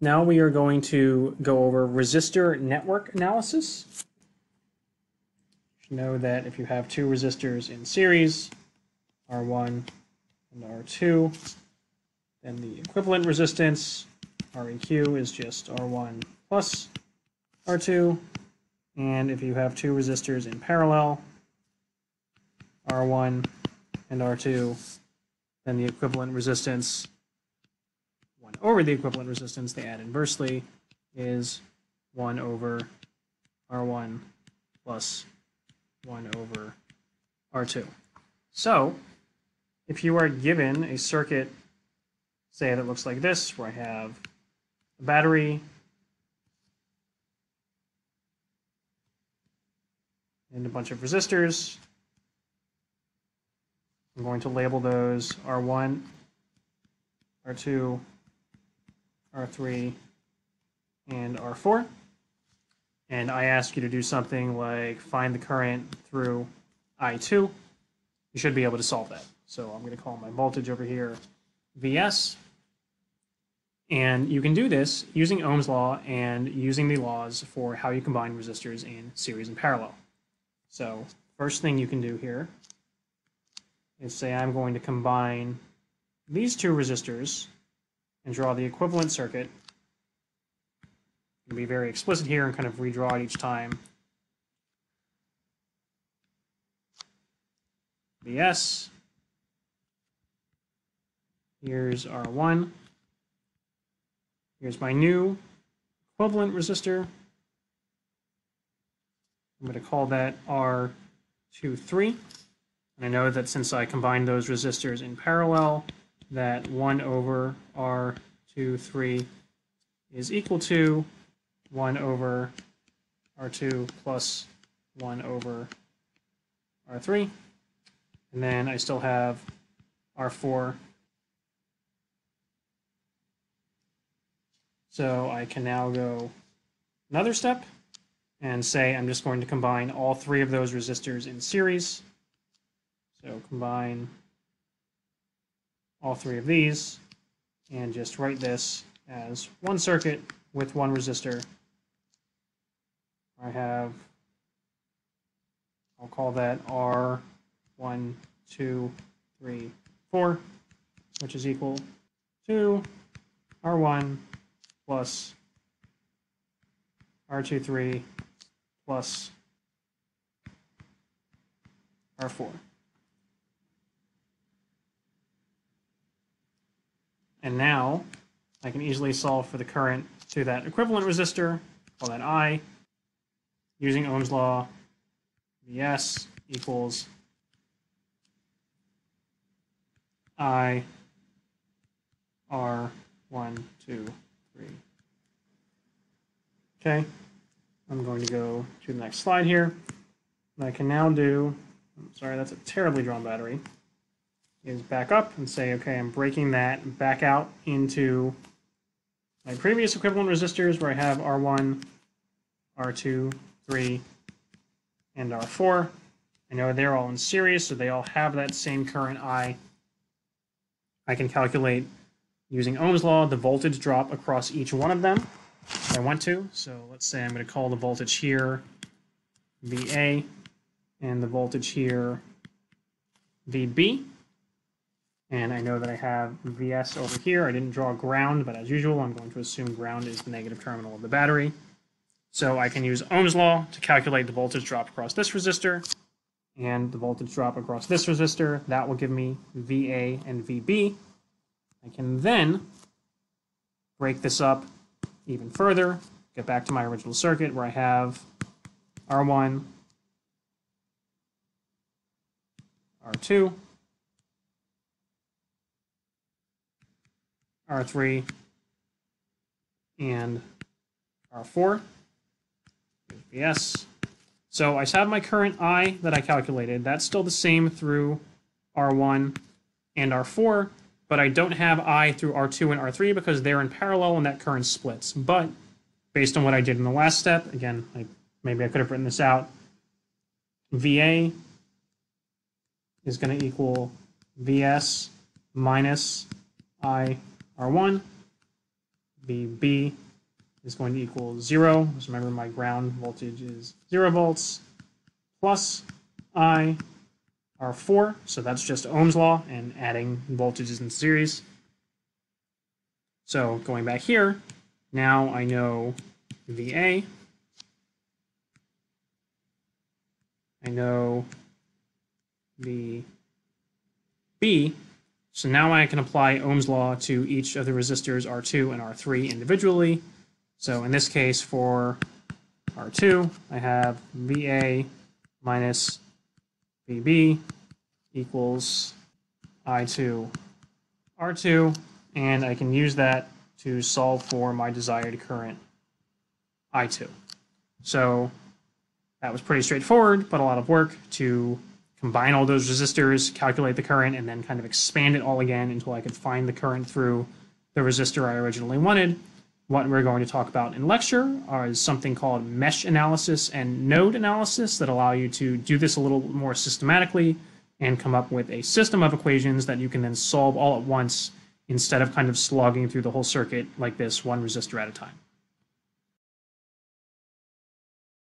Now we are going to go over resistor network analysis. You know that if you have two resistors in series, R1 and R2, then the equivalent resistance, REQ, is just R1 plus R2. And if you have two resistors in parallel, R1 and R2, then the equivalent resistance, 1 over the equivalent resistance, they add inversely, is 1 over R1 plus 1 over R2. So, if you are given a circuit, say that looks like this, where I have a battery and a bunch of resistors, I'm going to label those R1, R2, R3, and R4 and I ask you to do something like find the current through I2, you should be able to solve that. So I'm going to call my voltage over here Vs. And you can do this using Ohm's law and using the laws for how you combine resistors in series and parallel. So first thing you can do here is say I'm going to combine these two resistors and draw the equivalent circuit be very explicit here and kind of redraw it each time. Vs. Here's R1. Here's my new equivalent resistor. I'm going to call that R23. And I know that since I combined those resistors in parallel, that 1 over R23 is equal to 1 over R2 plus 1 over R3. And then I still have R4. So I can now go another step and say I'm just going to combine all three of those resistors in series. So combine all three of these and just write this as one circuit with one resistor I have, I'll call that R1, 2, 3, 4, which is equal to R1 plus R23 plus R4. And now I can easily solve for the current to that equivalent resistor, call that I, using Ohm's law, Vs equals I R one, two, three. Okay, I'm going to go to the next slide here. I can now do, I'm sorry, that's a terribly drawn battery, is back up and say, okay, I'm breaking that back out into my previous equivalent resistors where I have R1, R2, 3, and R4. I know they're all in series, so they all have that same current I. I can calculate using Ohm's law the voltage drop across each one of them if I want to. So let's say I'm going to call the voltage here VA and the voltage here VB. And I know that I have VS over here. I didn't draw ground, but as usual, I'm going to assume ground is the negative terminal of the battery. So I can use Ohm's law to calculate the voltage drop across this resistor and the voltage drop across this resistor. That will give me VA and VB. I can then break this up even further, get back to my original circuit where I have R1, R2, R3, and R4. Yes. So I have my current I that I calculated. That's still the same through R1 and R4, but I don't have I through R2 and R3 because they're in parallel and that current splits. But based on what I did in the last step, again, I, maybe I could have written this out, VA is going to equal VS minus I R1. VB is going to equal zero. Just remember my ground voltage is zero volts plus I R4. So that's just Ohm's law and adding voltages in series. So going back here, now I know VA. I know the B. So now I can apply Ohm's law to each of the resistors R2 and R3 individually. So in this case, for R2, I have VA minus VB equals I2 R2, and I can use that to solve for my desired current I2. So that was pretty straightforward, but a lot of work to combine all those resistors, calculate the current, and then kind of expand it all again until I could find the current through the resistor I originally wanted. What we're going to talk about in lecture is something called mesh analysis and node analysis that allow you to do this a little more systematically and come up with a system of equations that you can then solve all at once instead of kind of slogging through the whole circuit like this one resistor at a time.